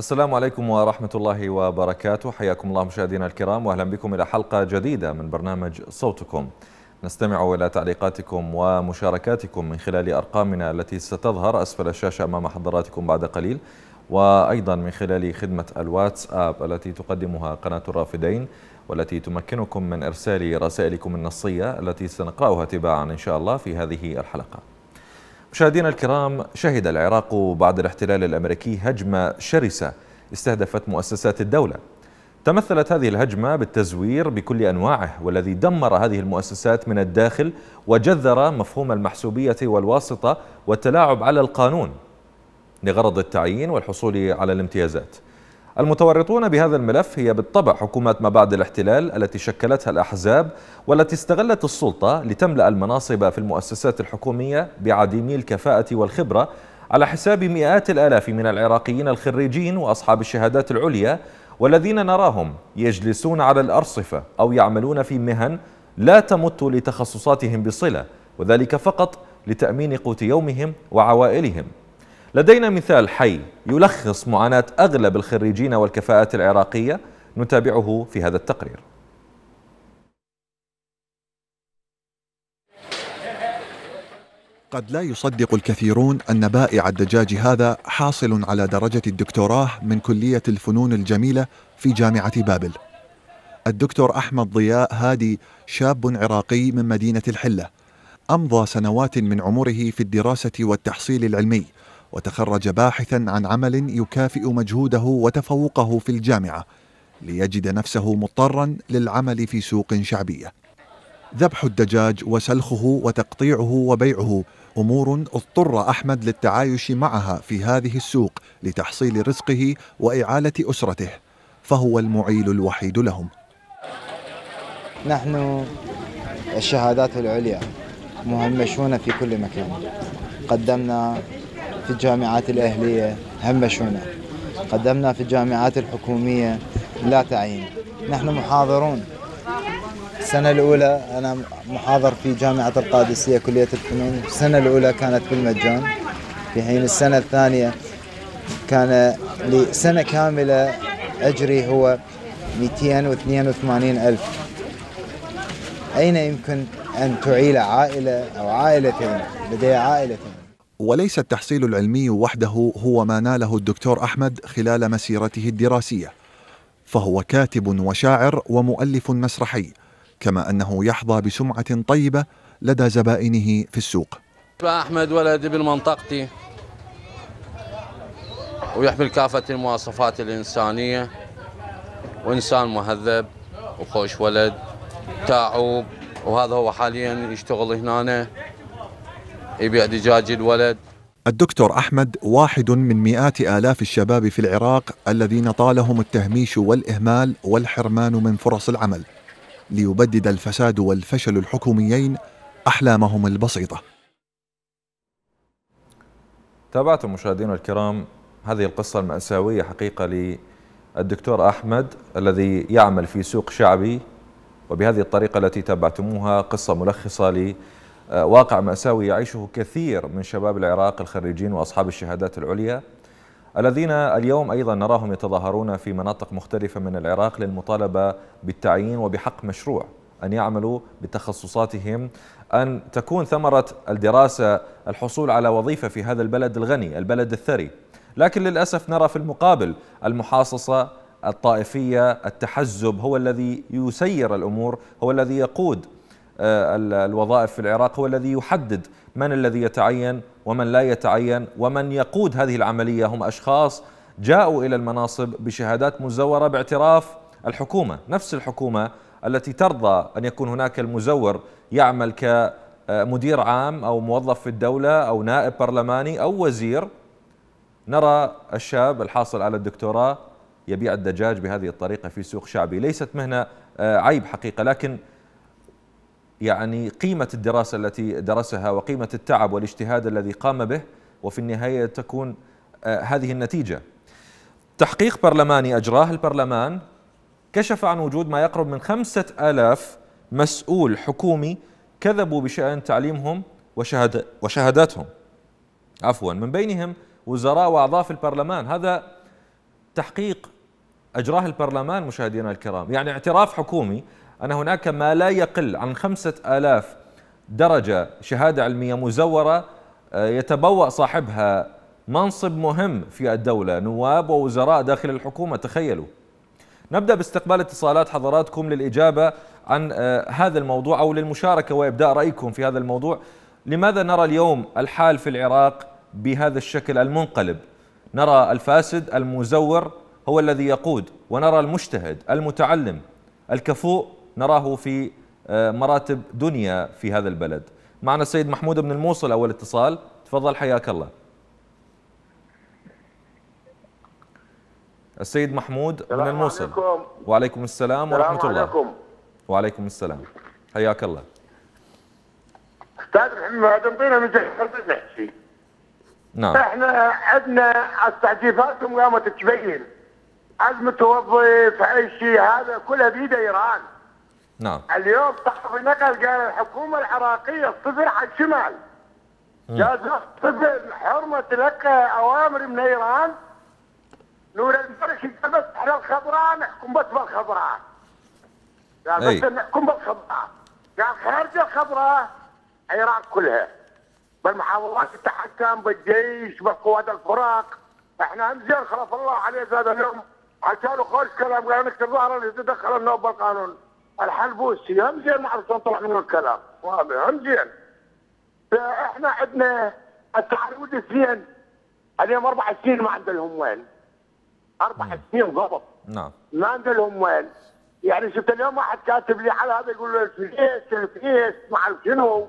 السلام عليكم ورحمة الله وبركاته. حياكم الله مشاهدينا الكرام وأهلا بكم إلى حلقة جديدة من برنامج صوتكم. نستمع إلى تعليقاتكم ومشاركاتكم من خلال أرقامنا التي ستظهر أسفل الشاشة أمام حضراتكم بعد قليل وأيضا من خلال خدمة الواتساب التي تقدمها قناة الرافدين والتي تمكنكم من إرسال رسائلكم النصية التي سنقرأها تباعا إن شاء الله في هذه الحلقة. مشاهدينا الكرام شهد العراق بعد الاحتلال الأمريكي هجمة شرسة استهدفت مؤسسات الدولة. تمثلت هذه الهجمة بالتزوير بكل أنواعه والذي دمر هذه المؤسسات من الداخل وجذر مفهوم المحسوبية والواسطة والتلاعب على القانون لغرض التعيين والحصول على الامتيازات. المتورطون بهذا الملف هي بالطبع حكومات ما بعد الاحتلال التي شكلتها الأحزاب والتي استغلت السلطة لتملأ المناصب في المؤسسات الحكومية بعديمي الكفاءة والخبرة على حساب مئات الآلاف من العراقيين الخريجين وأصحاب الشهادات العليا والذين نراهم يجلسون على الأرصفة أو يعملون في مهن لا تمت لتخصصاتهم بصلة وذلك فقط لتأمين قوت يومهم وعوائلهم. لدينا مثال حي يلخص معاناة أغلب الخريجين والكفاءات العراقية نتابعه في هذا التقرير. قد لا يصدق الكثيرون أن بائع الدجاج هذا حاصل على درجة الدكتوراه من كلية الفنون الجميلة في جامعة بابل. الدكتور أحمد ضياء هادي شاب عراقي من مدينة الحلة أمضى سنوات من عمره في الدراسة والتحصيل العلمي وتخرج باحثا عن عمل يكافئ مجهوده وتفوقه في الجامعة ليجد نفسه مضطرا للعمل في سوق شعبية. ذبح الدجاج وسلخه وتقطيعه وبيعه أمور اضطر أحمد للتعايش معها في هذه السوق لتحصيل رزقه وإعالة أسرته فهو المعيل الوحيد لهم. نحن الشهادات العليا مهمشون في كل مكان. قدمنا في الجامعات الأهلية همشونا قدمنا في الجامعات الحكومية لا تعيين. نحن محاضرون. السنة الأولى أنا محاضر في جامعة القادسية كلية الفنون. السنة الأولى كانت بالمجان. في حين السنة الثانية كان لسنة كاملة أجري هو 282 ألف. أين يمكن أن تعيل عائلة أو عائلتين؟ لدي عائلتين وليس التحصيل العلمي وحده هو ما ناله الدكتور أحمد خلال مسيرته الدراسية فهو كاتب وشاعر ومؤلف مسرحي كما أنه يحظى بسمعة طيبة لدى زبائنه في السوق. أحمد ولد ابن منطقتي ويحمل كافة المواصفات الإنسانية وإنسان مهذب وخوش ولد تعوب وهذا هو حاليا يشتغل هنا. يبيع دجاج الولد؟ الدكتور أحمد واحد من مئات آلاف الشباب في العراق الذين طالهم التهميش والإهمال والحرمان من فرص العمل ليبدد الفساد والفشل الحكوميين أحلامهم البسيطة. تابعتم مشاهدينا الكرام هذه القصة المأساوية حقيقة للدكتور أحمد الذي يعمل في سوق شعبي وبهذه الطريقة التي تابعتموها قصة ملخصة آه، واقع مأساوي يعيشه كثير من شباب العراق الخريجين وأصحاب الشهادات العليا الذين اليوم أيضا نراهم يتظاهرون في مناطق مختلفة من العراق للمطالبة بالتعيين وبحق مشروع أن يعملوا بتخصصاتهم أن تكون ثمرة الدراسة الحصول على وظيفة في هذا البلد الغني البلد الثري. لكن للأسف نرى في المقابل المحاصصة الطائفية التحزب هو الذي يسير الأمور هو الذي يقود آه، الوظائف في العراق هو الذي يحدد من الذي يتعين ومن لا يتعين ومن يقود هذه العملية. هم أشخاص جاءوا إلى المناصب بشهادات مزورة باعتراف الحكومة نفس الحكومة التي ترضى أن يكون هناك المزور يعمل كمدير عام أو موظف في الدولة أو نائب برلماني أو وزير. نرى الشاب الحاصل على الدكتوراه يبيع الدجاج بهذه الطريقة في سوق شعبي. ليست مهنة آه، عيب حقيقة لكن يعني قيمة الدراسة التي درسها وقيمة التعب والاجتهاد الذي قام به وفي النهاية تكون آه، هذه النتيجة. تحقيق برلماني أجراه البرلمان كشف عن وجود ما يقرب من خمسة آلاف مسؤول حكومي كذبوا بشأن تعليمهم وشهد وشهاداتهم. عفوا من بينهم وزراء وأعضاء في البرلمان. هذا تحقيق أجراه البرلمان مشاهدينا الكرام. يعني اعتراف حكومي أن هناك ما لا يقل عن خمسة آلاف درجة شهادة علمية مزورة آه، يتبوأ صاحبها منصب مهم في الدولة نواب ووزراء داخل الحكومة تخيلوا. نبدأ باستقبال اتصالات حضراتكم للإجابة عن آه، هذا الموضوع أو للمشاركة وإبداء رأيكم في هذا الموضوع. لماذا نرى اليوم الحال في العراق بهذا الشكل المنقلب؟ نرى الفاسد المزور هو الذي يقود ونرى المجتهد المتعلم الكفؤ نراه في آه، مراتب دنيا في هذا البلد. معنا السيد محمود بن الموصل أول اتصال. تفضل حياك الله. السيد محمود بن الموصل. عليكم. وعليكم السلام ورحمة الله. عليكم. وعليكم السلام. حياك الله. أستاذ محمد انطينا من نحكي نعم. إحنا عندنا استعجيفاتهم قامت تبين. عزم توظف اي شيء هذا كله بيد إيران. نعم. اليوم صحفي نقل قال الحكومة العراقية صفر على الشمال. جاز صفر حرمه تلقى أوامر من إيران. نور البرش بس على الخضراء نحكم بس بالخضراء. قال بس نحكم بالخضراء. قال خارج الخضراء العراق كلها. بالمحافظات تتحكم بالجيش بالقوات الفرق. إحنا انزين خلاص الله عليه هذا اليوم. عشان خوش كلام قال نكتب ظهر اللي تدخل النوب بالقانون الحلبوسي هم زين نعرف نطلع من الكلام واضح. هم زين. فإحنا عندنا التعريض الزين. اليوم أربع سنين ما عندهم وين أربع سنين ضبط. نعم. ما عندهم وين يعني شفت اليوم واحد كاتب لي على هذا يقول له الفيس الفيس ما أعرف شنو.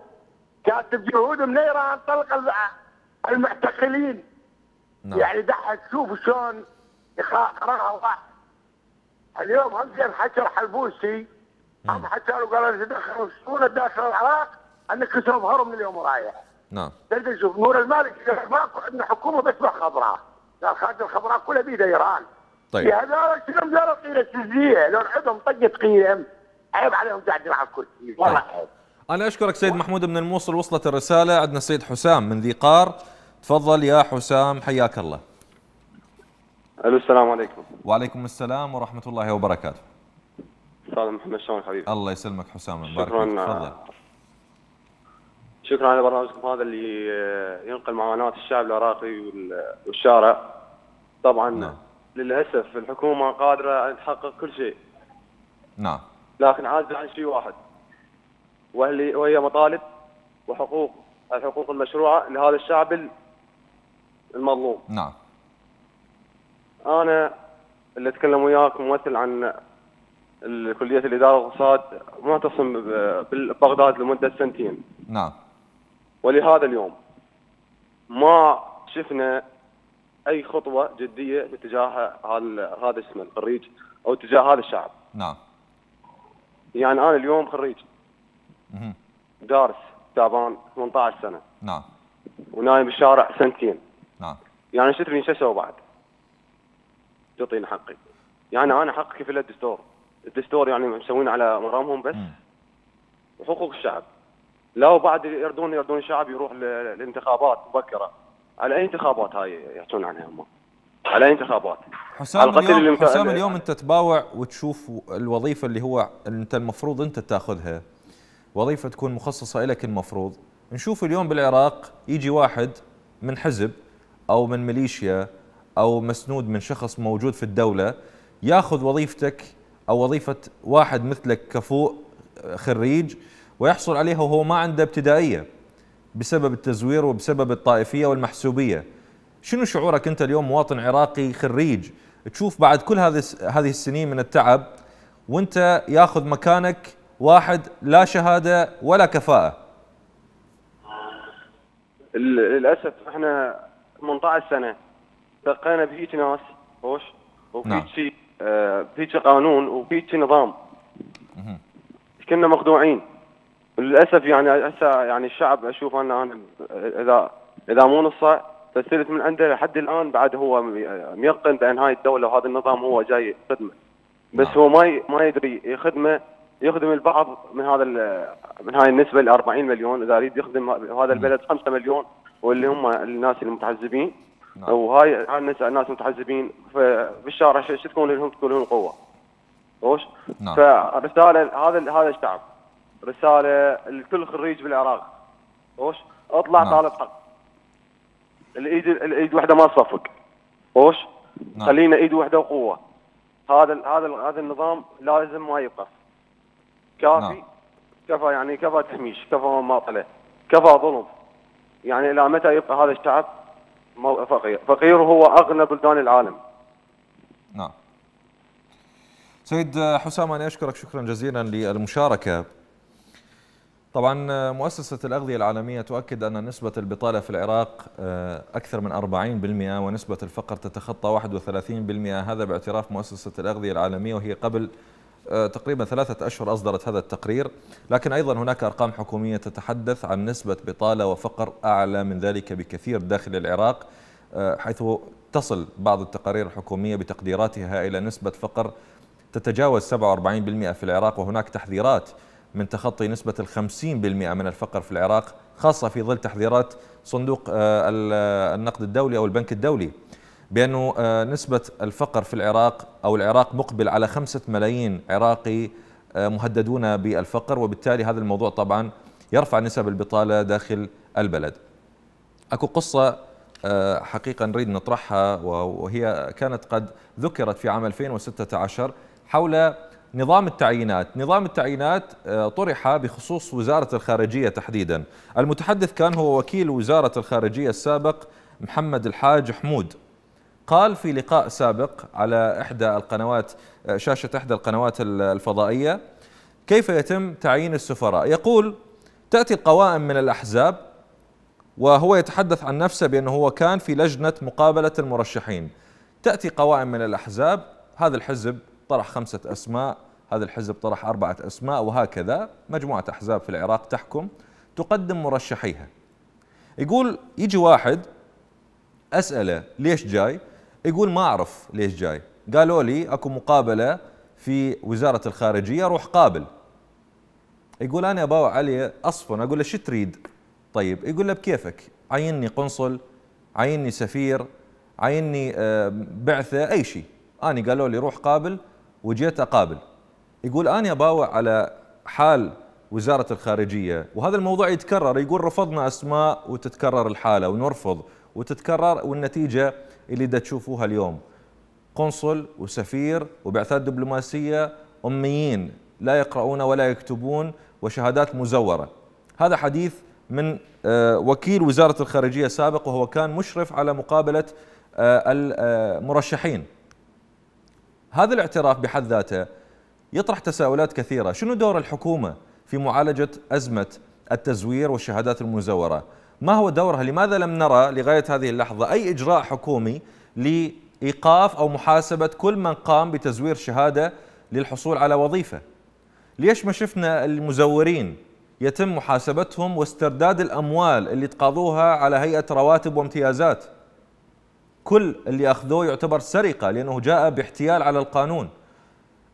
كاتب جهود من إيران طلق المعتقلين. نعم. يعني ضحك شوف شلون قراها واحد. اليوم هم زين حكى الحلبوسي هم حكى له قال إذا دخلوا السنة داخل العراق انك كسروا ظهرهم من اليوم رايح نعم. تلقى شوف نور المالك ماكو عندنا حكومة بس بالخضراء قال خارج الخضراء كلها بيد إيران. طيب. هذول شنو داروا قيله سجيه لو عندهم طقة قيم عيب عليهم قاعدين على الكرسي والله طيب. عيب. أنا أشكرك سيد محمود من الموصل وصلت الرسالة. عندنا السيد حسام من ذي قار. تفضل يا حسام حياك الله. ألو السلام عليكم. وعليكم السلام ورحمة الله وبركاته. أستاذ محمد شلون حبيبي. الله يسلمك حسام شكرا تفضل. شكرا على برنامجكم هذا اللي ينقل معاناه الشعب العراقي والشارع. طبعا نعم. للأسف الحكومة قادرة أن تحقق كل شيء. نعم. لكن عاجزه عن شيء واحد. وهي وهي مطالب وحقوق الحقوق المشروعة لهذا الشعب المظلوم. نعم. أنا اللي أتكلم وياك ممثل عن كليه الاداره والاقتصاد معتصم ببغداد لمدة سنتين. نعم. ولهذا اليوم ما شفنا أي خطوة جدية باتجاه هذا اسمه الخريج أو اتجاه هذا الشعب. نعم. يعني أنا اليوم خريج. دارس تعبان 18 سنة. نعم. ونايم بالشارع سنتين. نعم. يعني شو تبيني شو أسوي بعد؟ تعطيني حقي. يعني أنا حقي في الدستور. الدستور يعني مسوين على مرامهم بس. وحقوق الشعب. لو بعد يردون يردون الشعب يروح للانتخابات مبكرة. على أي انتخابات هاي يحكون عنها هم؟ على أي انتخابات؟ حسام اليوم حسام اليوم انت تباوع وتشوف الوظيفة اللي هو انت المفروض انت تاخذها. وظيفة تكون مخصصة لك المفروض. نشوف اليوم بالعراق يجي واحد من حزب أو من ميليشيا أو مسنود من شخص موجود في الدولة ياخذ وظيفتك أو وظيفة واحد مثلك كفؤ خريج ويحصل عليها وهو ما عنده ابتدائية بسبب التزوير وبسبب الطائفية والمحسوبية. شنو شعورك أنت اليوم مواطن عراقي خريج؟ تشوف بعد كل هذه هذه السنين من التعب وأنت ياخذ مكانك واحد لا شهادة ولا كفاءة. للأسف إحنا 18 سنه تلقينا بهيك ناس خوش؟ وفي نعم. شيء آه في قانون وفي نظام. كنا مخدوعين. للأسف يعني هسه يعني الشعب أشوف أنا أنا إذا إذا مو نصه فسرت من عنده لحد الآن بعد هو ميقن بأن هاي الدولة وهذا النظام هو جاي خدمة. بس نعم. هو ما ما يدري يخدمه يخدم البعض من هذا من هاي النسبة ال 40 مليون إذا يريد يخدم هذا البلد 5 مليون واللي هم الناس المتعذبين. نعم. وهاي هاي الناس الناس متحزبين بالشارع شو تكون لهم تكون لهم قوة وش؟ نعم. فرساله هذا هذا الشعب رسالة لكل خريج بالعراق وش؟ اطلع نعم. طالب حق الايد الإيد واحدة ما تصفق وش؟ نعم. خلينا إيد واحدة وقوة هذا هذا هذا النظام لازم ما يوقف كافي نعم. كفى يعني كفى تهميش كفى مماطله كفى ظلم يعني إلى متى يبقى هذا الشعب فقير. فقير هو أغنى بلدان العالم. نعم. سيد حسام أنا أشكرك شكرا جزيلا للمشاركة. طبعا مؤسسة الأغذية العالمية تؤكد أن نسبة البطالة في العراق آه، أكثر من 40% ونسبة الفقر تتخطى 31% هذا باعتراف مؤسسة الأغذية العالمية وهي قبل تقريبا ثلاثة أشهر أصدرت هذا التقرير. لكن أيضا هناك أرقام حكومية تتحدث عن نسبة بطالة وفقر أعلى من ذلك بكثير داخل العراق آه، حيث تصل بعض التقارير الحكومية بتقديراتها إلى نسبة فقر تتجاوز 47% في العراق وهناك تحذيرات من تخطي نسبة الخمسين بالمئة من الفقر في العراق خاصة في ظل تحذيرات صندوق آه، النقد الدولي أو البنك الدولي. بأنه آه، نسبة الفقر في العراق أو العراق مقبل على خمسة ملايين عراقي آه، مهددون بالفقر وبالتالي هذا الموضوع طبعا يرفع نسب البطالة داخل البلد. أكو قصة حقيقة نريد نطرحها وهي كانت قد ذكرت في عام 2016 حول نظام التعيينات. نظام التعيينات آه، طرح بخصوص وزارة الخارجية تحديدا. المتحدث كان هو وكيل وزارة الخارجية السابق محمد الحاج حمود. قال في لقاء سابق على إحدى القنوات شاشة إحدى القنوات الفضائية كيف يتم تعيين السفراء؟ يقول تأتي القوائم من الأحزاب وهو يتحدث عن نفسه بأنه هو كان في لجنة مقابلة المرشحين. تأتي قوائم من الأحزاب هذا الحزب طرح خمسة أسماء هذا الحزب طرح أربعة أسماء وهكذا مجموعة أحزاب في العراق تحكم تقدم مرشحيها. يقول يجي واحد أسأله ليش جاي؟ يقول ما أعرف ليش جاي. قالوا لي أكو مقابلة في وزارة الخارجية روح قابل. يقول أنا أباوع علي أصفن أقول له شو تريد؟ طيب يقول له بكيفك؟ عيني قنصل عيني سفير عيني آه، بعثة أي شيء. أنا قالوا لي روح قابل وجيت أقابل. يقول أنا باوع على حال وزارة الخارجية. وهذا الموضوع يتكرر يقول رفضنا أسماء وتتكرر الحالة ونرفض وتتكرر والنتيجة اللي دا تشوفوها اليوم. قنصل وسفير وبعثات دبلوماسية أميين لا يقرؤون ولا يكتبون وشهادات مزورة. هذا حديث من آه، وكيل وزارة الخارجية السابق وهو كان مشرف على مقابلة آه، المرشحين. هذا الاعتراف بحد ذاته يطرح تساؤلات كثيرة. شنو دور الحكومة في معالجة أزمة التزوير والشهادات المزورة؟ ما هو دورها؟ لماذا لم نرى لغاية هذه اللحظة أي إجراء حكومي لإيقاف أو محاسبة كل من قام بتزوير شهادة للحصول على وظيفة؟ ليش ما شفنا المزورين يتم محاسبتهم واسترداد الأموال اللي تقاضوها على هيئة رواتب وامتيازات؟ كل اللي أخذوه يعتبر سرقة لأنه جاء باحتيال على القانون.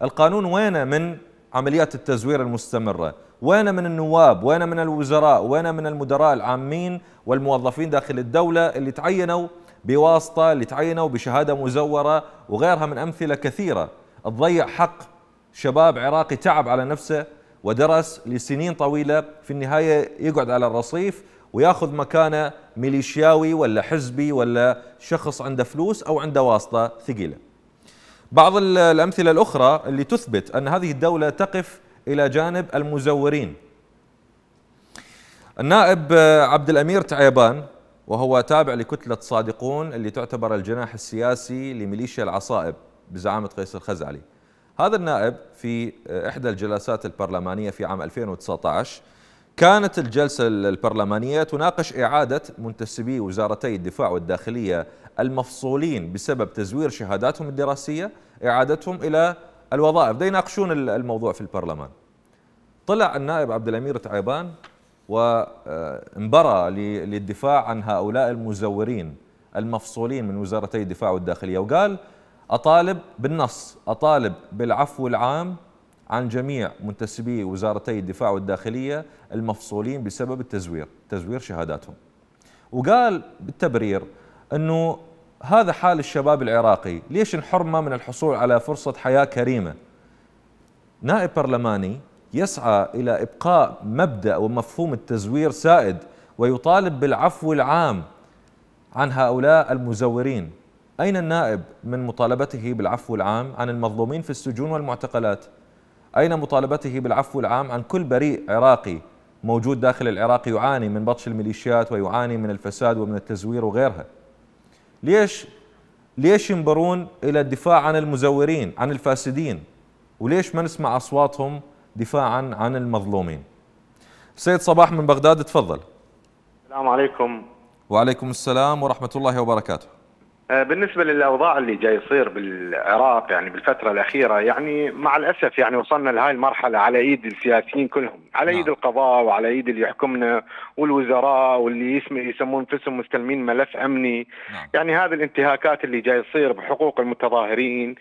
القانون وين من عمليات التزوير المستمرة؟ وين من النواب وين من الوزراء وين من المدراء العامين والموظفين داخل الدولة اللي تعينوا بواسطة اللي تعينوا بشهادة مزورة وغيرها من أمثلة كثيرة تضيع حق شباب عراقي تعب على نفسه ودرس لسنين طويلة في النهاية يقعد على الرصيف وياخذ مكانه ميليشياوي ولا حزبي ولا شخص عنده فلوس أو عنده واسطة ثقيلة. بعض الأمثلة الأخرى اللي تثبت أن هذه الدولة تقف إلى جانب المزورين. النائب عبد الامير تعيبان وهو تابع لكتلة صادقون اللي تعتبر الجناح السياسي لميليشيا العصائب بزعامة قيس الخزعلي. هذا النائب في إحدى الجلسات البرلمانية في عام 2019 كانت الجلسة البرلمانية تناقش إعادة منتسبي وزارتي الدفاع والداخلية المفصولين بسبب تزوير شهاداتهم الدراسية إعادتهم إلى الوظائف. دا يناقشون الموضوع في البرلمان. طلع النائب عبد الأمير تعيبان وانبرى للدفاع عن هؤلاء المزورين المفصولين من وزارتي الدفاع والداخلية وقال أطالب بالنص أطالب بالعفو العام عن جميع منتسبي وزارتي الدفاع والداخلية المفصولين بسبب التزوير تزوير شهاداتهم. وقال بالتبرير أنه هذا حال الشباب العراقي. ليش انحرم من الحصول على فرصة حياة كريمة؟ نائب برلماني يسعى إلى إبقاء مبدأ ومفهوم التزوير سائد ويطالب بالعفو العام عن هؤلاء المزورين. أين النائب من مطالبته بالعفو العام عن المظلومين في السجون والمعتقلات؟ أين مطالبته بالعفو العام عن كل بريء عراقي موجود داخل العراق يعاني من بطش الميليشيات ويعاني من الفساد ومن التزوير وغيرها؟ ليش؟ ليش ينبرون إلى الدفاع عن المزورين عن الفاسدين؟ وليش ما نسمع أصواتهم دفاعا عن المظلومين؟ سيد صباح من بغداد تفضل. السلام عليكم. وعليكم السلام ورحمة الله وبركاته. بالنسبة للأوضاع اللي جاي يصير بالعراق يعني بالفترة الأخيرة يعني مع الأسف يعني وصلنا لهاي المرحلة على إيد السياسيين كلهم على إيد نعم. القضاء وعلى إيد اللي يحكمنا والوزراء واللي يسمون انفسهم مستلمين ملف أمني نعم. يعني هذه الانتهاكات اللي جاي يصير بحقوق المتظاهرين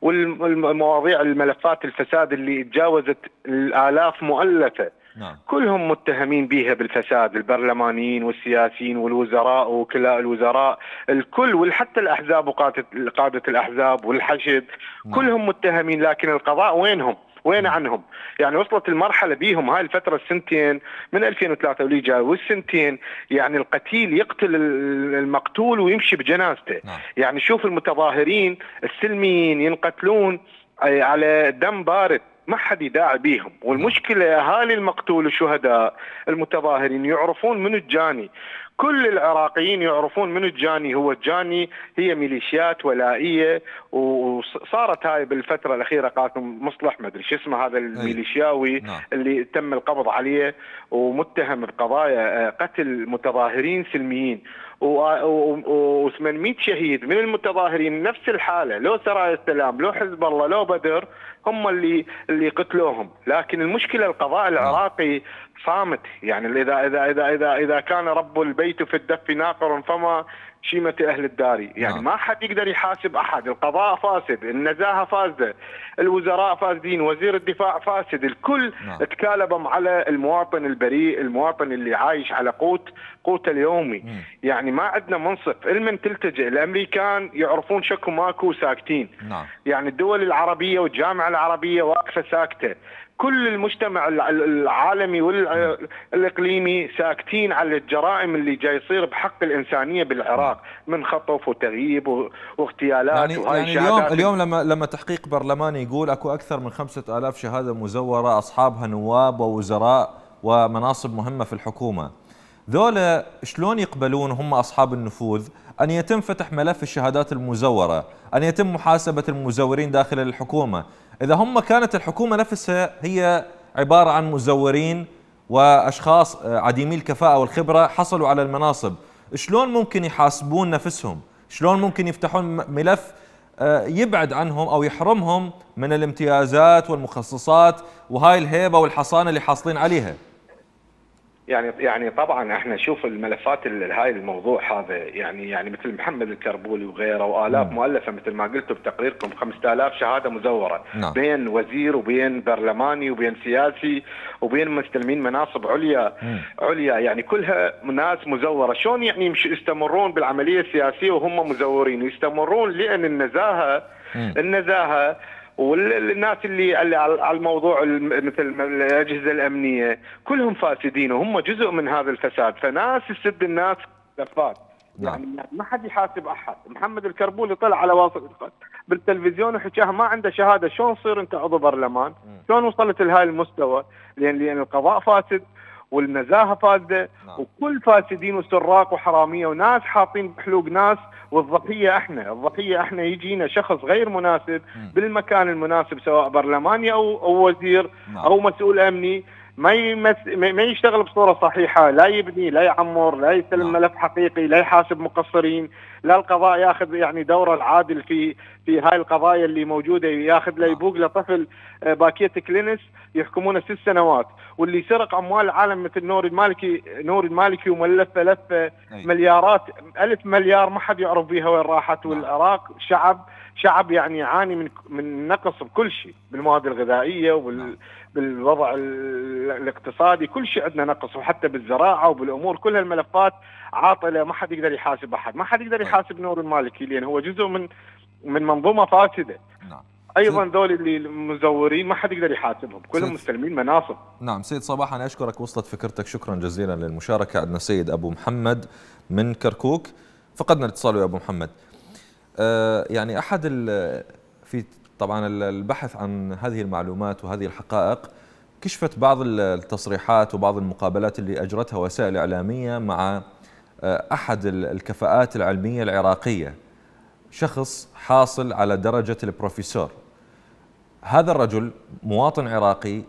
والمواضيع الملفات الفساد اللي تجاوزت الآلاف مؤلفة نعم. كلهم متهمين بها بالفساد البرلمانيين والسياسيين والوزراء وكلاء الوزراء الكل وحتى الأحزاب وقاده قادة الأحزاب والحشد نعم. كلهم متهمين لكن القضاء وينهم؟ وين نعم. عنهم؟ يعني وصلت المرحلة بيهم هاي الفترة السنتين من 2003 ولي جاي والسنتين يعني القتيل يقتل المقتول ويمشي بجنازته، نعم. يعني شوف المتظاهرين السلميين ينقتلون على دم بارد ما حد يداعي بيهم. والمشكلة أهالي المقتول الشهداء المتظاهرين يعرفون من الجاني. كل العراقيين يعرفون من الجاني. هو الجاني هي ميليشيات ولائية وصارت هاي بالفترة الأخيرة قاسم مصلح ما أدري شو اسمه هذا الميليشياوي نعم. اللي تم القبض عليه ومتهم بقضايا آه، قتل متظاهرين سلميين. و800 شهيد من المتظاهرين نفس الحالة. لو سرايا السلام لو حزب الله لو بدر هم اللي اللي قتلوهم. لكن المشكلة القضاء العراقي صامت. يعني اذا اذا اذا اذا إذا كان رب البيت في الدف ناقر فما شيمة أهل الدار يعني نعم. ما حد يقدر يحاسب أحد القضاء فاسد النزاهة فاسدة الوزراء فاسدين وزير الدفاع فاسد الكل نعم. تكالبهم على المواطن البريء المواطن اللي عايش على قوت قوت اليومي مم. يعني ما عندنا منصف المن تلتجئ الأمريكان يعرفون شكو ماكو ساكتين نعم. يعني الدول العربية والجامعة العربية واقفة ساكتة كل المجتمع العالمي والإقليمي ساكتين على الجرائم اللي جاي يصير بحق الإنسانية بالعراق من خطف وتغييب واغتيالات يعني يعني اليوم اليوم لما لما تحقيق برلماني يقول أكو أكثر من خمسة آلاف شهادة مزورة أصحابها نواب ووزراء ومناصب مهمة في الحكومة. ذولا شلون يقبلون هم أصحاب النفوذ؟ أن يتم فتح ملف الشهادات المزورة أن يتم محاسبة المزورين داخل الحكومة. إذا هم كانت الحكومة نفسها هي عبارة عن مزورين وأشخاص آه، عديمي الكفاءة والخبرة حصلوا على المناصب. شلون ممكن يحاسبون نفسهم؟ شلون ممكن يفتحون ملف آه، يبعد عنهم أو يحرمهم من الامتيازات والمخصصات وهاي الهيبة والحصانة اللي حاصلين عليها؟ يعني يعني طبعا إحنا نشوف الملفات هاي الموضوع هذا يعني يعني مثل محمد الكربولي وغيره وآلاف. مؤلفة مثل ما قلتوا بتقريركم 5000 شهادة مزورة نعم. بين وزير وبين برلماني وبين سياسي وبين مستلمين مناصب عليا م. عليا يعني كلها ناس مزورة شلون يعني يستمرون بالعملية السياسية وهم مزورين يستمرون لأن النزاهة. النزاهة والناس اللي على الموضوع مثل الأجهزة الأمنية كلهم فاسدين وهم جزء من هذا الفساد. فناس تسد الناس لفات نعم. يعني ما حد يحاسب أحد. محمد الكربولي طلع على واسط بالتلفزيون وحكاها ما عنده شهادة. شلون تصير أنت عضو برلمان؟ شلون وصلت لهذا المستوى؟ لأن لأن القضاء فاسد والنزاهة فاسدة نعم. وكل فاسدين وسراق وحرامية وناس حاطين بحلوق ناس والضحية إحنا، الضحية إحنا يجينا شخص غير مناسب. بالمكان المناسب سواء برلماني أو أو وزير نعم. أو مسؤول أمني ما يمس... ما يشتغل بصورة صحيحة، لا يبني، لا يعمر، لا يستلم نعم. ملف حقيقي، لا يحاسب مقصرين، لا القضاء ياخذ يعني دوره العادل في في هاي القضايا اللي موجودة ياخذ له نعم. يبوق له طفل آه، باكية كلينس يحكمونه ست سنوات واللي سرق أموال العالم مثل نوري المالكي نوري المالكي وملفه لفه مليارات ألف مليار ما حد يعرف بيها وين راحت نعم. والعراق شعب شعب يعني يعاني من من نقص بكل شيء بالمواد الغذائية وبال بالوضع الاقتصادي كل شيء عندنا نقص وحتى بالزراعة وبالأمور كل الملفات عاطله ما حد يقدر يحاسب أحد ما حد يقدر يحاسب نور المالكي لأن هو جزء من من منظومة فاسدة. نعم. أيضا ذول اللي المزورين ما حد يقدر يحاسبهم كلهم مستلمين مناصب. نعم سيد صباح أنا أشكرك وصلت فكرتك شكرا جزيلا للمشاركة. عندنا سيد أبو محمد من كركوك. فقدنا الاتصال يا أبو محمد. آه يعني أحد في طبعا البحث عن هذه المعلومات وهذه الحقائق كشفت بعض التصريحات وبعض المقابلات اللي أجرتها وسائل إعلامية مع آه، أحد الكفاءات العلمية العراقية. شخص حاصل على درجة البروفيسور. هذا الرجل مواطن عراقي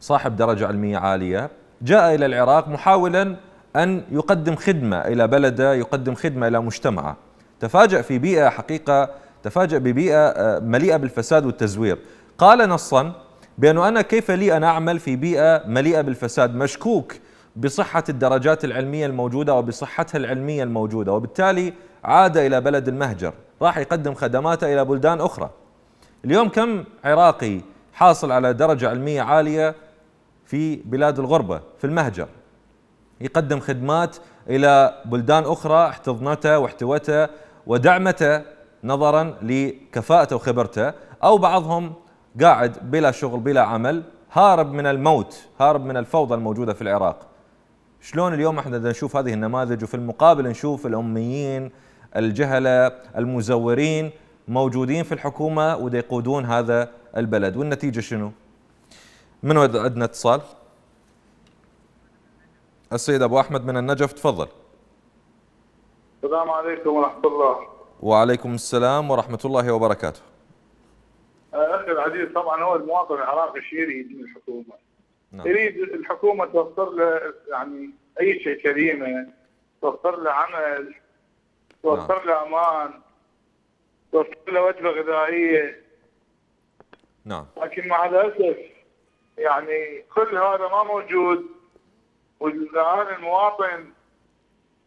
صاحب درجة علمية عالية جاء إلى العراق محاولا أن يقدم خدمة إلى بلده يقدم خدمة إلى مجتمعه. تفاجأ في بيئة حقيقة تفاجأ ببيئة آه، مليئة بالفساد والتزوير. قال نصا بأنه أنا كيف لي أن أعمل في بيئة مليئة بالفساد مشكوك بصحة الدرجات العلمية الموجودة وبصحتها العلمية الموجودة وبالتالي عاد إلى بلد المهجر راح يقدم خدماته إلى بلدان أخرى. اليوم كم عراقي حاصل على درجة علمية عالية في بلاد الغربة في المهجر؟ يقدم خدمات إلى بلدان أخرى احتضنته واحتوته ودعمته نظرا لكفاءته وخبرته أو بعضهم قاعد بلا شغل بلا عمل هارب من الموت هارب من الفوضى الموجودة في العراق. شلون اليوم إحنا نشوف هذه النماذج وفي المقابل نشوف الأميين الجهلة المزورين موجودين في الحكومة ويقودون هذا البلد والنتيجة شنو؟ من عندنا اتصال؟ السيد أبو أحمد من النجف تفضل. السلام عليكم ورحمة الله. وعليكم السلام ورحمة الله وبركاته أخي العزيز طبعا هو المواطن العراقي شيء يريد من الحكومة نعم. يريد الحكومة توفر له يعني أي شيء كريمة توفر له عمل توفر نعم. له أمان توفر له وجبة غذائية. نعم. لكن مع الأسف يعني كل هذا ما موجود. والآن المواطن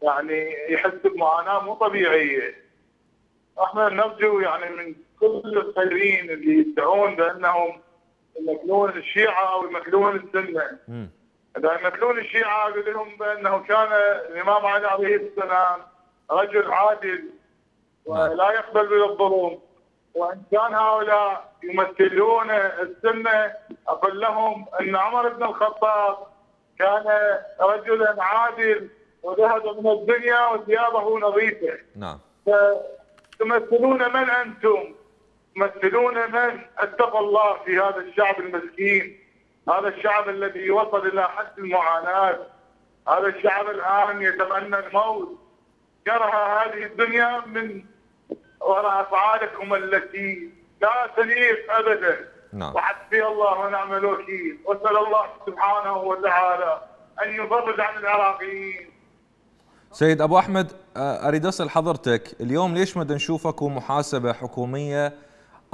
يعني يحس بمعاناة مو طبيعية. إحنا نرجو يعني من كل الخيرين اللي يدعون بأنهم يمثلون الشيعة أو يمثلون السنة. إذا يمثلون الشيعة أقول لهم بأنه كان الإمام علي عليه السلام رجل عادل ولا يقبل بالظلم وإن كان هؤلاء يمثلون السنة أقول لهم إن عمر بن الخطاب كان رجلا عادل وذهب من الدنيا وثيابه نظيفة. نعم. تمثلون من أنتم؟ تمثلون من اتقى الله في هذا الشعب المسكين هذا الشعب الذي وصل إلى حد المعاناة هذا الشعب الآن يتمنى الموت كره هذه الدنيا من وراء أفعالكم التي لا تليق ابدا. نعم. وحسبي الله ونعم الوكيل. وأسأل الله سبحانه وتعالى أن يفرج عن العراقيين. سيد أبو أحمد آه، أريد أسأل حضرتك اليوم ليش ما نشوفك محاسبة حكومية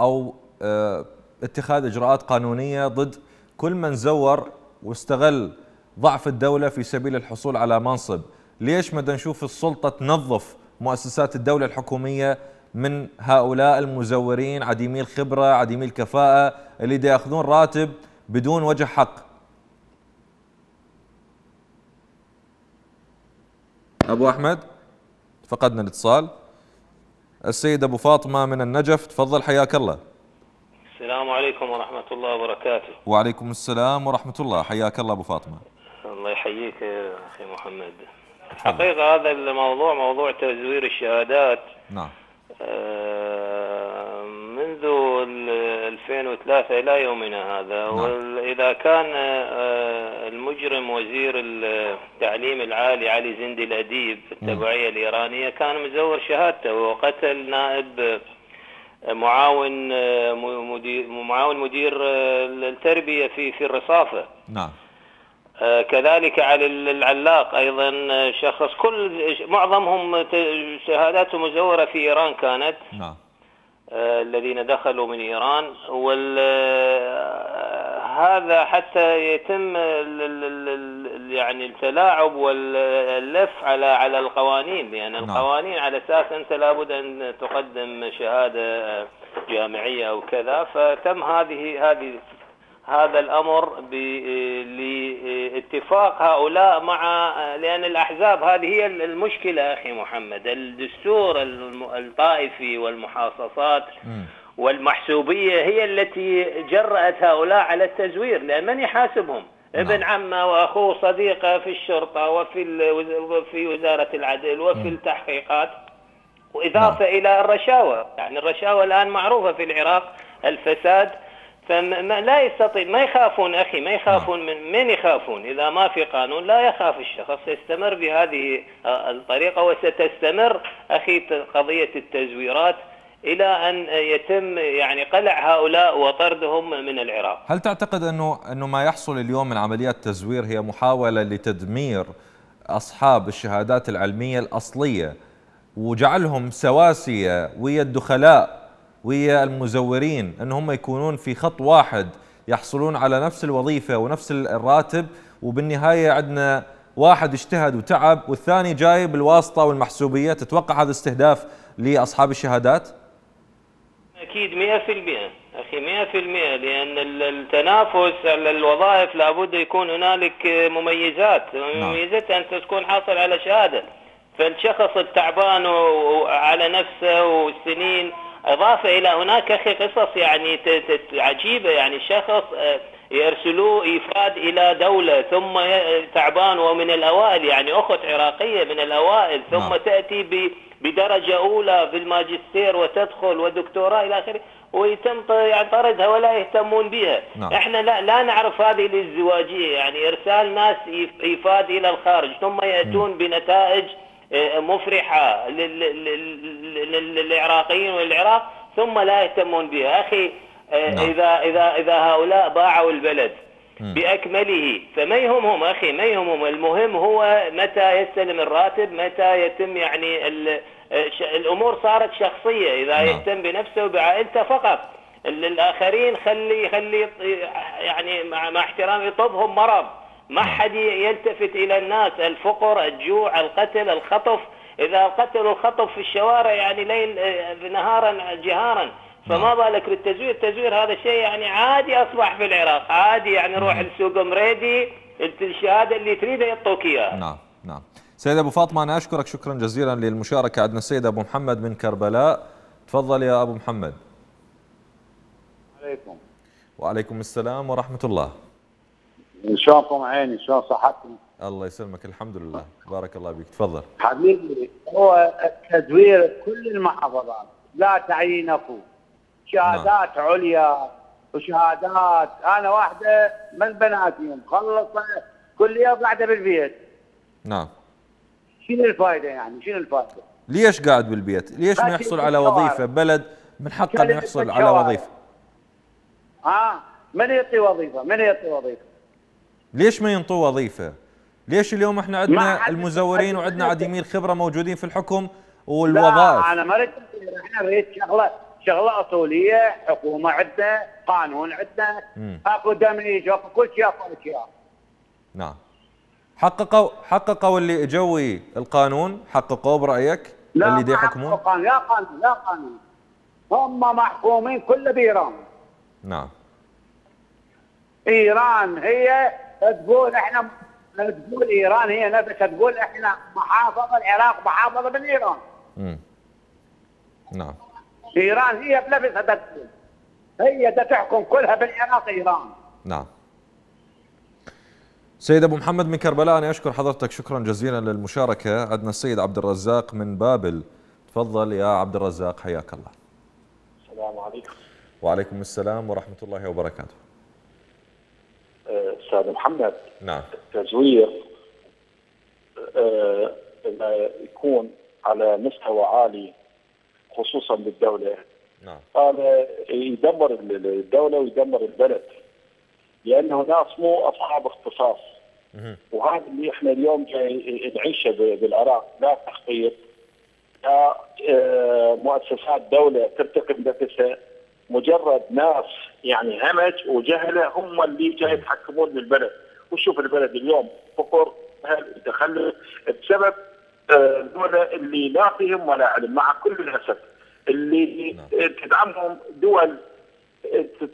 أو آه، اتخاذ إجراءات قانونية ضد كل من زور واستغل ضعف الدولة في سبيل الحصول على منصب؟ ليش ما نشوف السلطة تنظف مؤسسات الدولة الحكومية من هؤلاء المزورين؟ عديمي الخبره عديمي الكفاءه اللي ياخذون راتب بدون وجه حق. أبو أحمد فقدنا الاتصال. السيد أبو فاطمة من النجف تفضل حياك الله. السلام عليكم ورحمة الله وبركاته. وعليكم السلام ورحمة الله حياك الله أبو فاطمة. الله يحييك أخي محمد. حقيقة هذا الموضوع موضوع تزوير الشهادات. نعم. آه، منذ 2003 إلى يومنا هذا نعم. وإذا كان آه، المجرم وزير التعليم العالي علي زندي الأديب التبعية الإيرانية كان مزور شهادته وقتل نائب آه، معاون مدير معاون مدير التربية في في الرصافة. نعم. كذلك علي العلاق أيضا شخص كل معظمهم شهاداتهم مزورة في إيران كانت. نعم. آه، الذين دخلوا من إيران. وال آه، هذا حتى يتم يعني التلاعب واللف على على القوانين لأن نعم. القوانين على أساس أنت لابد أن تقدم شهادة جامعية أو كذا فتم هذه هذه هذا الأمر لاتفاق هؤلاء مع لأن الأحزاب هذه هي المشكلة أخي محمد الدستور الطائفي والمحاصصات والمحسوبية هي التي جرأت هؤلاء على التزوير لأن من يحاسبهم؟ نعم. ابن عمه وأخوه صديقه في الشرطة وفي في وزارة العدل وفي التحقيقات وإضافة نعم. إلى الرشاوى، يعني الرشاوى الآن معروفة في العراق الفساد فلا يستطيع ما يخافون أخي ما يخافون نعم. من من يخافون إذا ما في قانون لا يخاف الشخص يستمر بهذه الطريقة وستستمر أخي قضية التزويرات إلى أن يتم يعني قلع هؤلاء وطردهم من العراق. هل تعتقد انه أنه ما يحصل اليوم من عمليات تزوير هي محاولة لتدمير أصحاب الشهادات العلمية الأصلية وجعلهم سواسية ويا الدخلاء ويا المزورين إن هم يكونون في خط واحد يحصلون على نفس الوظيفة ونفس الراتب وبالنهاية عندنا واحد اجتهد وتعب والثاني جاي بالواسطه والمحسوبية تتوقع هذا استهداف لأصحاب الشهادات؟ أكيد 100% أخي 100% لأن التنافس على الوظائف لابد يكون هنالك مميزات نعم. مميزات أن تكون حاصل على شهادة فالشخص التعبان على نفسه والسنين إضافة إلى هناك أخي قصص يعني عجيبة يعني شخص آه، يرسلوه إيفاد إلى دولة ثم تعبان ومن الأوائل يعني أخت عراقية من الأوائل ثم نعم. تأتي بدرجة أولى في الماجستير وتدخل ودكتوراه إلى آخره ويتم يعني طردها ولا يهتمون بها نعم. إحنا لا لا نعرف هذه الإزدواجية يعني إرسال ناس إيفاد إلى الخارج ثم يأتون م. بنتائج مفرحة للعراقيين والعراق ثم لا يهتمون بها. أخي آه، نعم. إذا إذا إذا هؤلاء باعوا البلد بأكمله فما يهمهم أخي ما يهمهم المهم هو متى يستلم الراتب؟ متى يتم يعني الأمور صارت شخصية. إذا نعم. يهتم بنفسه وبعائلته فقط. الاخرين خلي خلي يعني مع, مع احترامي طبهم مرض. ما نعم. حد يلتفت إلى الناس الفقر الجوع القتل الخطف. إذا القتل والخطف في الشوارع يعني ليل نهارا جهارا. فما نعم. بالك بالتزوير التزوير هذا شيء يعني عادي أصبح في العراق. عادي يعني روح السوق مريدي الشهادة اللي تريدها يعطوك اياها نعم نعم. سيد أبو فاطمة أنا أشكرك شكرا جزيلا للمشاركة. عندنا السيد أبو محمد من كربلاء. تفضل يا أبو محمد. عليكم. وعليكم السلام ورحمة الله. شلونكم عيني شلون صحتكم الله يسلمك الحمد لله بارك الله بك تفضل حبيبي هو التدوير كل المحافظات لا تعيين اكو شهادات نعم. عليا وشهادات أنا واحدة من بناتي مخلصه كليه قاعدة بالبيت نعم شنو الفائده يعني شنو الفائده؟ ليش قاعد بالبيت؟ ليش ما يحصل على وظيفة بلد من حقه انه يحصل على وظيفة؟ آه من يعطي وظيفة؟ من يعطي وظيفة؟ ليش ما ينطوا وظيفة؟ ليش اليوم إحنا عندنا المزورين وعندنا عديمي الخبرة موجودين في الحكم والوظائف؟ أنا ما اريد إحنا نريد شغلة شغلة أصولية حكومة عندنا قانون عندنا أكو دمنيج أكو كل شيء أكو اشياء نعم. حققوا حققوا اللي اجوا القانون؟ حققوه برأيك؟ لا اللي دي يحكمون؟ لا لا قانون لا قانون. هم محكومين كله بايران نعم. إيران هي تقول إحنا تقول إيران هي نفسها تقول إحنا محافظة العراق محافظة من إيران. امم نعم. إيران هي بنفسها تقول هي تحكم كلها بالعراق إيران. نعم. سيد أبو محمد من كربلاء أنا أشكر حضرتك. شكرا جزيلا للمشاركة. عندنا السيد عبد الرزاق من بابل. تفضل يا عبد الرزاق حياك الله. السلام عليكم. وعليكم السلام ورحمة الله وبركاته. أستاذ محمد نعم. التزوير أه، يكون على مستوى عالي خصوصا بالدولة. نعم. هذا يدمر الدولة ويدمر البلد لأنه ناس مو أصحاب اختصاص. وهذا اللي إحنا اليوم جاي نعيشه بالعراق لا تخطيط لا آه، مؤسسات دولة ترتقي بنفسها. مجرد ناس يعني همج وجهلة هم اللي جاي يتحكمون بالبلد وشوف البلد اليوم فقر تخلف بسبب آه، دولة اللي لا فيهم ولا علم مع كل الأسف اللي نعم. تدعمهم دول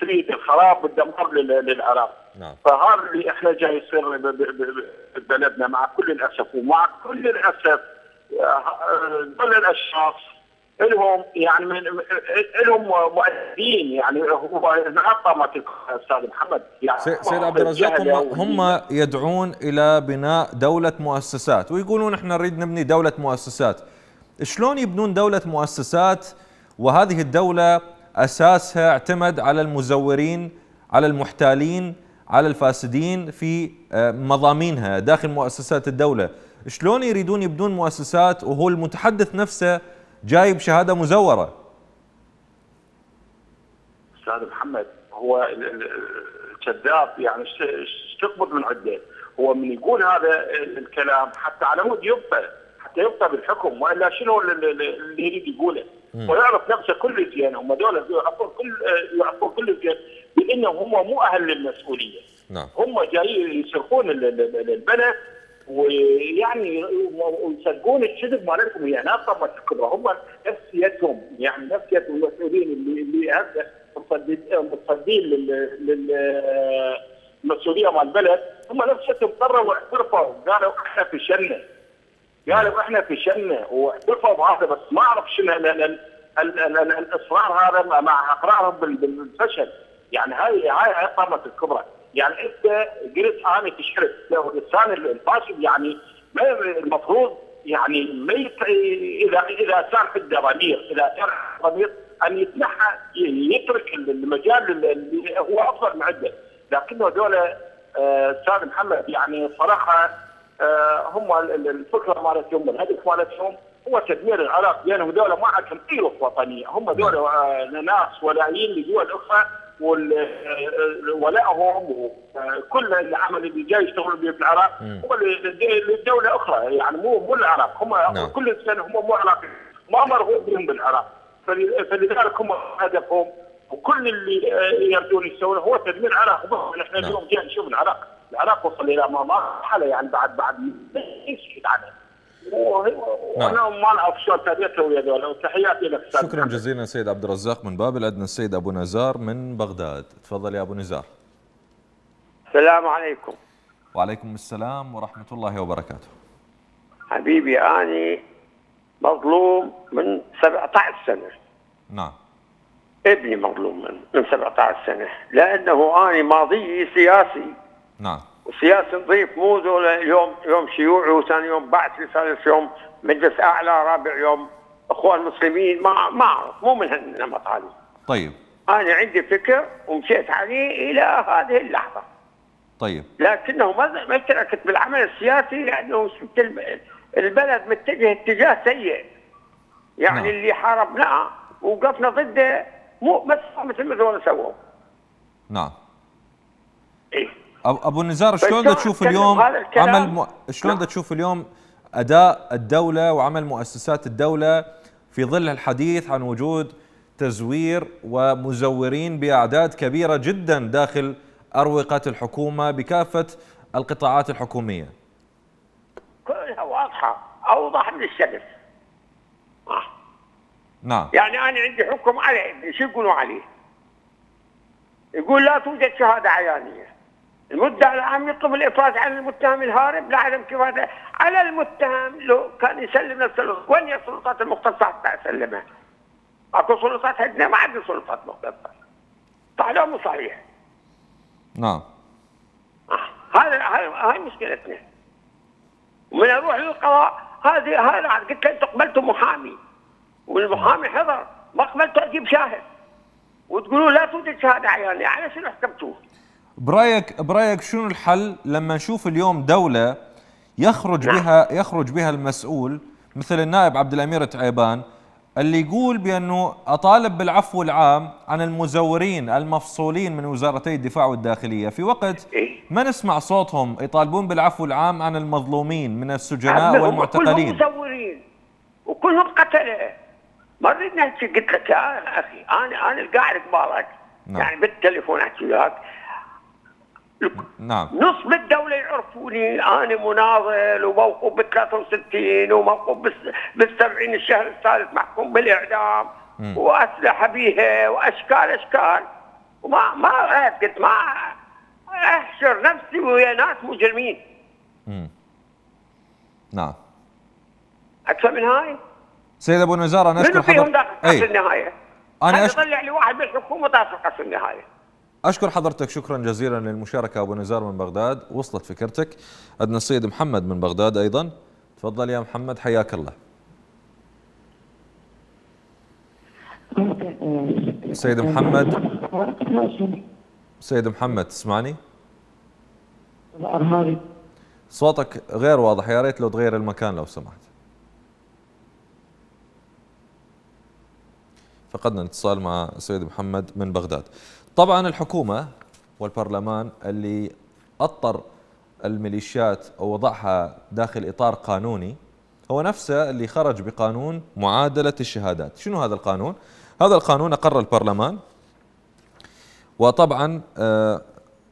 تريد الخراب والدمار للعراق نعم. فهذا اللي إحنا جاي يصير ببلدنا مع كل الأسف ومع كل الأسف كل الأشخاص لهم يعني من لهم مؤثرين يعني هو نقطة أستاذ محمد. يعني سيد عبد الرزاق هم, هم يدعون إلى بناء دولة مؤسسات. ويقولون إحنا نريد نبني دولة مؤسسات. شلون يبنون دولة مؤسسات؟ وهذه الدولة أساسها اعتمد على المزورين على المحتالين على الفاسدين في آه، مضامينها داخل مؤسسات الدولة. شلون يريدون يبنون مؤسسات؟ وهو المتحدث نفسه جايب شهادة مزورة. أستاذ محمد هو الكذاب يعني إيش تقبض من عده هو من يقول هذا الكلام حتى على مود يبقى حتى يبقى بالحكم وإلا شنو اللي يريد يقوله؟ ويعرف نفسه كل زين هم دول يعرفون كل يعرفون كل زين بأنهم هم مو أهل للمسؤولية. نعم. هم جايين يسرقون البلد ويعني ويصدقون الكذب مالتهم هي ناس طمت الكبرى هم نفسيتهم يعني نفسيه المسؤولين اللي اللي هسه متصدين للمسؤوليه مال البلد. هم نفسيتهم قرروا واعترفوا قالوا إحنا في شنة. قالوا إحنا في شنة واعترفوا بهذا بس ما أعرف شنو الإصرار هذا مع إقرارهم بالفشل. يعني هاي هاي طمت الكبرى. يعني انت أنا تشرف لو الانسان الفاسد يعني ما المفروض يعني ما اذا إذا كان عنده ضمير إذا كان ضمير أن يتنحى يترك المجال اللي هو أفضل من عنده. لكنه دول آه، أستاذ محمد يعني صراحة آه، هم الفكرة مالتهم الهدف مالتهم هو تدمير العراق لانهم دول ما عندهم أي وطنية. هم دول آه، ناس ولايين لدول أخرى ولائهم وكل العمل اللي جاي يشتغلوا به في العراق هو للدوله أخرى. يعني مو مو العراق هم نعم. كل سنة هم مو عراقيين. ما مرغوب بهم بالعراق. فلذلك هم هدفهم وكل اللي يردون يسوونه هو تدمير العراق نحن نعم. اليوم جاي نشوف العراق. العراق وصل إلى مرحله يعني بعد بعد يسكت عنها وأنا ما نعرف شلون تربيته ويا ذولا وتحياتي لك شكرا جزيلا سيد عبد الرزاق من بابل عندنا السيد أبو نزار من بغداد. تفضل يا أبو نزار. السلام عليكم. وعليكم السلام ورحمة الله وبركاته. حبيبي اني مظلوم من 17 سنة. نعم. ابني مظلوم من من 17 سنة لأنه اني ماضي سياسي. نعم. وسياسي نظيف مو يوم يوم شيوعي وثاني يوم بعث ثالث يوم مجلس أعلى رابع يوم. أخوان مسلمين ما ما أعرف مو من هالنمط هذه طيب. أنا عندي فكر ومشيت عليه إلى هذه اللحظة. طيب. لكنه ما ما اشتركت بالعمل السياسي لأنه البلد متجه اتجاه سيء. يعني نعم. اللي حاربناه وقفنا ضده مو بس مثل ما سووا نعم. إيه. أبو النزار شلون تشوف اليوم عمل م... شلون. تشوف اليوم أداء الدولة وعمل مؤسسات الدولة في ظل الحديث عن وجود تزوير ومزورين بأعداد كبيرة جدا داخل أروقة الحكومة بكافة القطاعات الحكومية. كلها واضحة أوضح من الشمس. نعم يعني أنا عندي حكم على شو يقولوا عليه؟ يقول لا توجد شهادة عيانية. المدعي العام يطلب الافراج عن المتهم الهارب لعدم كفايته على المتهم لو كان يسلم نفسه وين هي السلطات المختصة حتى اسلمه؟ أكو سلطات عندنا؟ ما عندنا سلطات مختصة. صح لو مو صحيح؟ نعم. آه، هذا هاي مشكلتنا. ومن أروح للقضاء هذه هذا قلت له أنتم قبلتوا محامي. والمحامي حضر. ما قبلتوا أجيب شاهد. وتقولوا لا توجد شهادة عيانيه على شنو حكمتوه؟ برايك برأيك شنو الحل لما نشوف اليوم دولة يخرج نعم. بها يخرج بها المسؤول؟ مثل النائب عبد الأمير تعيبان اللي يقول بأنه أطالب بالعفو العام عن المزورين المفصولين من وزارتي الدفاع والداخلية. في وقت إيه؟ ما نسمع صوتهم يطالبون بالعفو العام عن المظلومين من السجناء والمعتقلين. كلهم مزورين. وكلهم قتله نحكي قلت لك يا أخي أنا أنا قاعد قبالك نعم. يعني بالتليفون احكي وياك. نعم. نص بالدولة يعرفوني أنا مناضل وموقوف ب 63 وموقوف بال 70 الشهر الثالث محكوم بالإعدام وأسلحة بيها وأشكال أشكال. وما ما قلت ما أحشر نفسي ويا ناس مجرمين. نعم. أكثر من هاي؟ سيد أبو نزار أنا أشكر منو فيهم حضرتك؟ داخل قصر النهاية؟ أنا أنا. طلع لي واحد بالحكومة داخل قصر النهاية. أشكر حضرتك شكرا جزيلا للمشاركة أبو نزار من بغداد وصلت فكرتك. عندنا السيد محمد من بغداد أيضا. تفضل يا محمد حياك الله. سيد محمد. سيد محمد تسمعني؟ صوتك غير واضح يا ريت لو تغير المكان لو سمحت. فقدنا الاتصال مع السيد محمد من بغداد. طبعا الحكومة والبرلمان اللي أطر الميليشيات أو وضعها داخل إطار قانوني هو نفسه اللي خرج بقانون معادلة الشهادات شنو هذا القانون؟ هذا القانون أقر البرلمان وطبعا آه،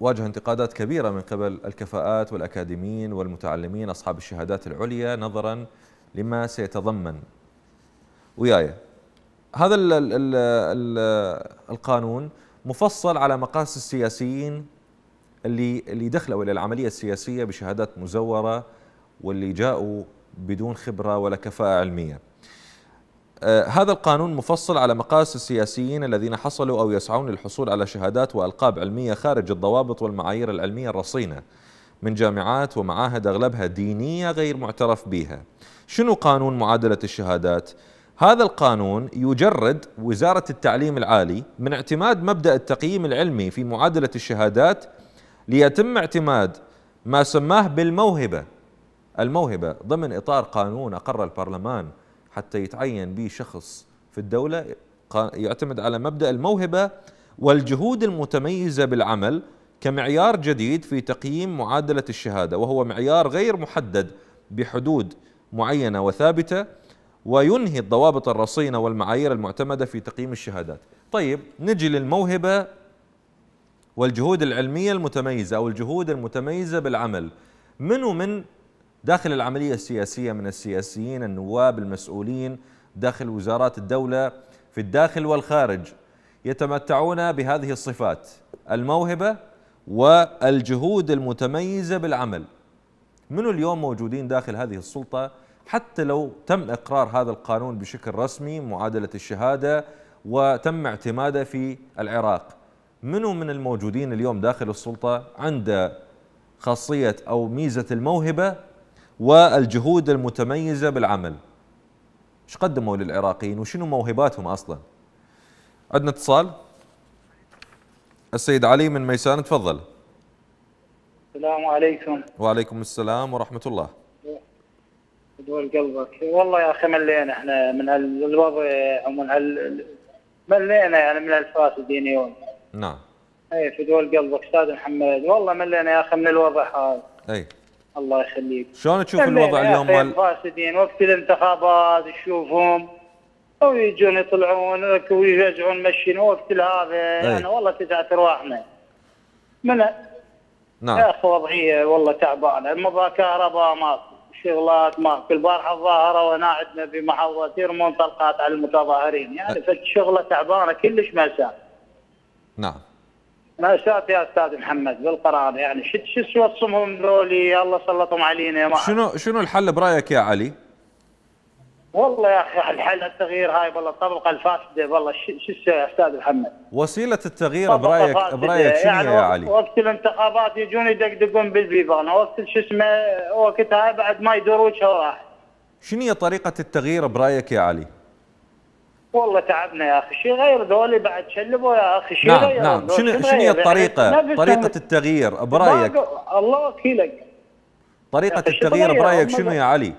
واجه انتقادات كبيرة من قبل الكفاءات والأكاديميين والمتعلمين أصحاب الشهادات العليا نظرا لما سيتضمن وياي هذا ال ال ال ال القانون مفصل على مقاس السياسيين اللي اللي دخلوا إلى العملية السياسية بشهادات مزورة واللي جاءوا بدون خبرة ولا كفاءة علمية. آه هذا القانون مفصل على مقاس السياسيين الذين حصلوا أو يسعون للحصول على شهادات وألقاب علمية خارج الضوابط والمعايير العلمية الرصينة من جامعات ومعاهد أغلبها دينية غير معترف بها. شنو قانون معادلة الشهادات؟ هذا القانون يجرد وزارة التعليم العالي من اعتماد مبدأ التقييم العلمي في معادلة الشهادات ليتم اعتماد ما سماه بالموهبة. الموهبة ضمن إطار قانون أقر البرلمان حتى يتعين به شخص في الدولة يعتمد على مبدأ الموهبة والجهود المتميزة بالعمل كمعيار جديد في تقييم معادلة الشهادة وهو معيار غير محدد بحدود معينة وثابتة وينهي الضوابط الرصينة والمعايير المعتمدة في تقييم الشهادات. طيب نجي للموهبة والجهود العلمية المتميزة أو الجهود المتميزة بالعمل. من داخل العملية السياسية من السياسيين النواب المسؤولين داخل وزارات الدولة في الداخل والخارج يتمتعون بهذه الصفات؟ الموهبة والجهود المتميزة بالعمل. منو اليوم موجودين داخل هذه السلطة حتى لو تم إقرار هذا القانون بشكل رسمي معادلة الشهادة وتم اعتماده في العراق. منو من الموجودين اليوم داخل السلطة عنده خاصية أو ميزة الموهبة والجهود المتميزة بالعمل؟ إيش قدموا للعراقيين وشنو موهباتهم أصلا؟ عندنا اتصال. السيد علي من ميسان تفضل. السلام عليكم. وعليكم السلام ورحمة الله. دول قلبك. والله يا أخي ملينا إحنا من الوضع ومن هال ملينا يعني من الفاسدين يوم. نعم. اي في دول قلبك أستاذ محمد. والله ملينا يا أخي من الوضع هذا. إي. الله يخليك. شلون تشوف الوضع اليوم مال الفاسدين. وقت الانتخابات تشوفهم ويجون يطلعون ويرجعون مشين وقت هذا يعني والله تزعت ارواحنا من نعم. يا أخي وضعية والله تعبانة. ما كهرباء ماكو. شغلات ماكو البارحة الظاهرة وانا عندنا في محافظه يرمون طلقات على المتظاهرين. يعني فالشغله تعبانة كلش ماساه نعم. مأساة يا أستاذ محمد بالقرار يعني شو شو توصمهم ذولي؟ الله سلطهم علينا ما شنو شنو الحل برأيك يا علي؟ والله يا أخي الحل التغيير هاي والله الطبقة الفاسدة والله شو شو يا أستاذ محمد وسيلة التغيير برايك برأيك شنو يعني يا علي؟ وقت الانتخابات يجون يدقدقون بالبيبان وقت شو اسمه وقتها بعد ما يدوروا واحد شنو هي طريقة التغيير برأيك يا علي؟ والله تعبنا يا أخي شيء غير ذولي بعد شلبوا يا أخي شيء نعم غير نعم شنو شنو هي الطريقة؟ طريقة التغيير برأيك الله وكيلك طريقة التغيير برأيك شنو يا علي؟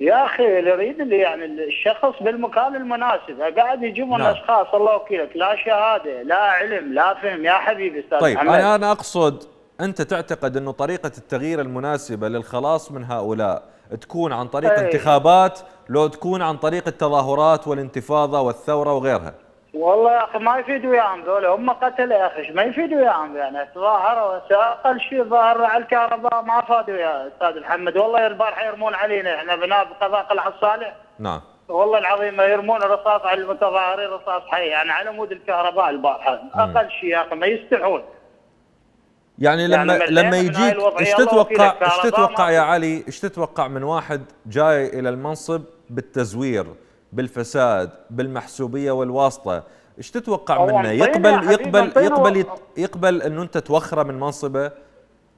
يا أخي اللي يريد اللي يعني الشخص بالمكان المناسب قاعد يجيبون نعم. اشخاص الله وكيلك لا شهادة لا علم لا فهم يا حبيبي أستاذ طيب محمد. أنا أنا أقصد أنت تعتقد إنه طريقة التغيير المناسبة للخلاص من هؤلاء تكون عن طريق أي. انتخابات لو تكون عن طريق التظاهرات والانتفاضة والثورة وغيرها والله يا أخي ما يفيدوا وياهم ذولا هم قتله يا أخي ما يفيدوا وياهم يعني تظاهروا أقل شيء ظاهر على الكهرباء ما فادوا يا أستاذ محمد والله البارحه يرمون علينا إحنا بناء بقضاء قلعة الصالح. نعم. والله العظيم يرمون رصاص على المتظاهرين رصاص حي يعني على مود الكهرباء البارحة. أقل شيء يا أخي ما يستحون. يعني لما يعني لما يجيك إيش تتوقع إيش تتوقع يا علي إيش تتوقع من واحد جاي إلى المنصب بالتزوير. بالفساد بالمحسوبية والواسطة. إيش تتوقع منه؟ يا يقبل يقبل مطينة يقبل يقبل إنه أنت توخره من منصبه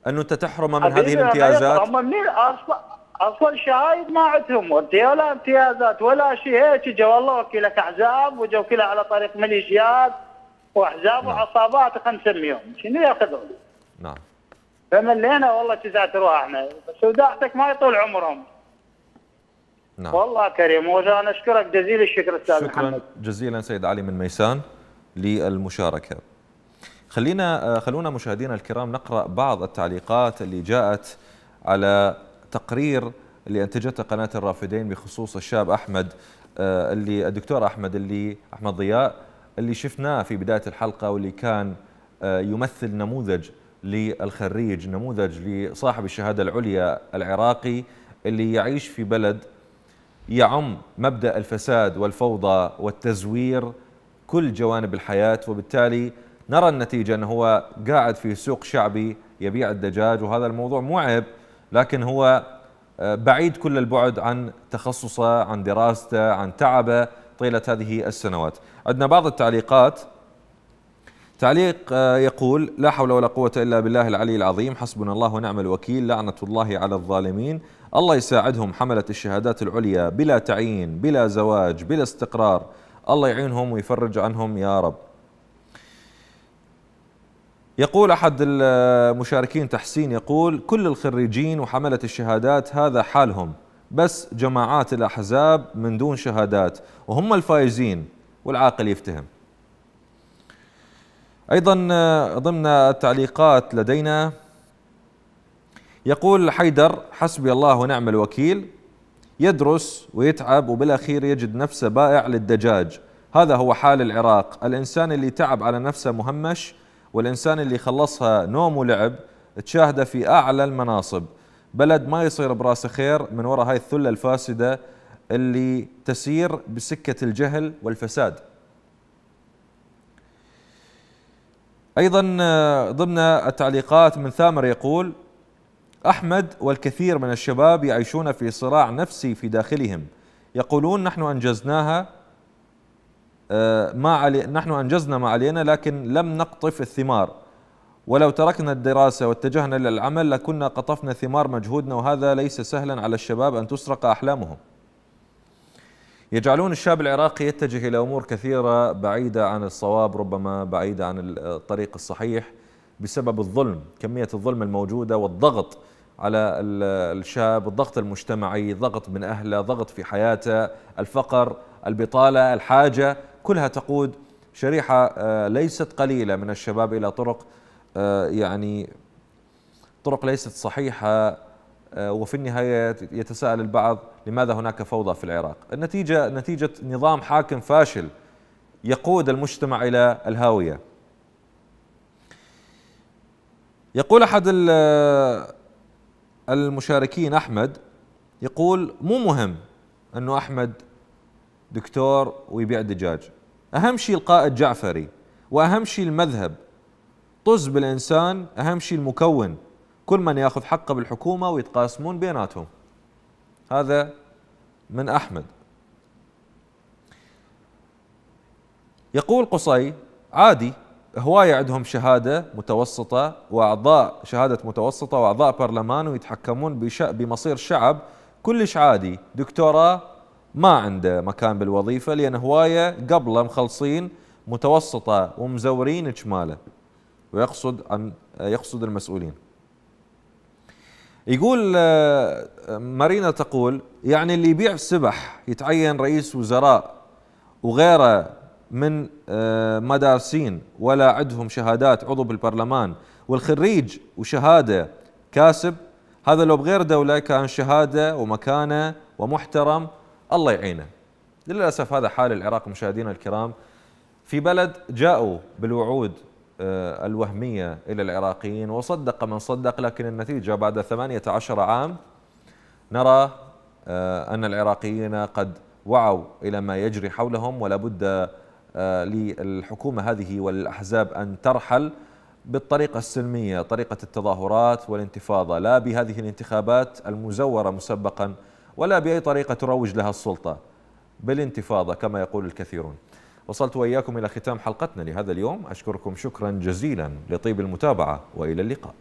إنه أنت تحرمه من هذه الامتيازات. هم منين؟ أصلا أصلا شهايد ما عندهم ولا امتيازات ولا شيء. هيك جو والله وكيلك أحزاب وجو كلها على طريق ميليشيات وأحزاب وعصابات خلينا نسميهم شنو يأخذون؟ نعم. فملينا والله تسعة ارواحنا بس وداعتك ما يطول عمرهم. نعم. والله كريم وأنا أشكرك جزيل الشكر أستاذ محمد. شكرا جزيلا سيد علي من ميسان للمشاركة. خلينا آه، خلونا مشاهدينا الكرام نقرأ بعض التعليقات اللي جاءت على تقرير اللي أنتجته قناة الرافدين بخصوص الشاب أحمد آه، اللي الدكتور أحمد اللي أحمد ضياء اللي شفناه في بداية الحلقة واللي كان آه، يمثل نموذج للخريج نموذج لصاحب الشهادة العليا العراقي اللي يعيش في بلد يعم مبدأ الفساد والفوضى والتزوير كل جوانب الحياة وبالتالي نرى النتيجة أنه هو قاعد في سوق شعبي يبيع الدجاج وهذا الموضوع مو عيب لكن هو آه، بعيد كل البعد عن تخصصه عن دراسته عن تعبه طيلة هذه السنوات. عندنا بعض التعليقات. تعليق آه، يقول لا حول ولا قوة إلا بالله العلي العظيم حسبنا الله ونعم الوكيل لعنة الله على الظالمين. الله يساعدهم حملة الشهادات العليا بلا تعيين بلا زواج بلا استقرار. الله يعينهم ويفرج عنهم يا رب. يقول أحد المشاركين تحسين يقول كل الخريجين وحملة الشهادات هذا حالهم. بس جماعات الأحزاب من دون شهادات وهم الفائزين والعاقل يفتهم. أيضا آه، ضمن التعليقات لدينا يقول حيدر حسبي الله ونعم الوكيل يدرس ويتعب وبالأخير يجد نفسه بائع للدجاج. هذا هو حال العراق. الإنسان اللي تعب على نفسه مهمش والإنسان اللي خلصها نوم ولعب تشاهده في أعلى المناصب. بلد ما يصير براسه خير من وراء هاي الثلة الفاسدة اللي تسير بسكة الجهل والفساد. أيضا آه، ضمن التعليقات من ثامر يقول أحمد والكثير من الشباب يعيشون في صراع نفسي في داخلهم. يقولون نحن أنجزناها آه، ما علي نحن أنجزنا ما علينا لكن لم نقطف الثمار. ولو تركنا الدراسة واتجهنا للعمل لكنا قطفنا ثمار مجهودنا وهذا ليس سهلا على الشباب أن تسرق أحلامهم. يجعلون الشاب العراقي يتجه إلى أمور كثيرة بعيدة عن الصواب ربما بعيدة عن الطريق الصحيح بسبب الظلم، كمية الظلم الموجودة والضغط على ال- الشاب، الضغط المجتمعي، ضغط من أهله، ضغط في حياته، الفقر، البطالة، الحاجة، كلها تقود شريحة آه، ليست قليلة من الشباب إلى طرق آه، يعني طرق ليست صحيحة آه، وفي النهاية يتساءل البعض لماذا هناك فوضى في العراق؟ النتيجة نتيجة نظام حاكم فاشل يقود المجتمع إلى الهاوية. يقول أحد ال- المشاركين أحمد يقول مو مهم أنه أحمد دكتور ويبيع دجاج. أهم شيء القائد جعفري وأهم شيء المذهب. طز بالإنسان أهم شيء المكون كل من ياخذ حقه بالحكومة ويتقاسمون بيناتهم. هذا من أحمد. يقول قصي عادي هواية عندهم شهادة متوسطة وأعضاء شهادة متوسطة وأعضاء برلمان ويتحكمون. بمصير الشعب كلش عادي دكتوراه ما عنده مكان بالوظيفة لأن هواية قبله مخلصين متوسطة ومزورين جماله ويقصد عن يقصد المسؤولين يقول آه، مارينا تقول يعني اللي يبيع سبح يتعين رئيس وزراء وغيره من آه، مدارسين ولا عندهم شهادات عضو بالبرلمان والخريج وشهادة كاسب هذا لو بغير دولة كان شهادة ومكانة ومحترم الله يعينه. للأسف هذا حال العراق مشاهدينا الكرام في بلد جاءوا بالوعود آه، الوهمية إلى العراقيين وصدق من صدق لكن النتيجة بعد 18 عام نرى آه، أن العراقيين قد وعوا إلى ما يجري حولهم ولا بد آه، للحكومة هذه والأحزاب أن ترحل بالطريقة السلمية طريقة التظاهرات والانتفاضة لا بهذه الانتخابات المزورة مسبقا ولا بأي طريقة تروج لها السلطة بالانتفاضة كما يقول الكثيرون. وصلت وإياكم إلى ختام حلقتنا لهذا اليوم. أشكركم شكرا جزيلا. لطيب المتابعة وإلى اللقاء.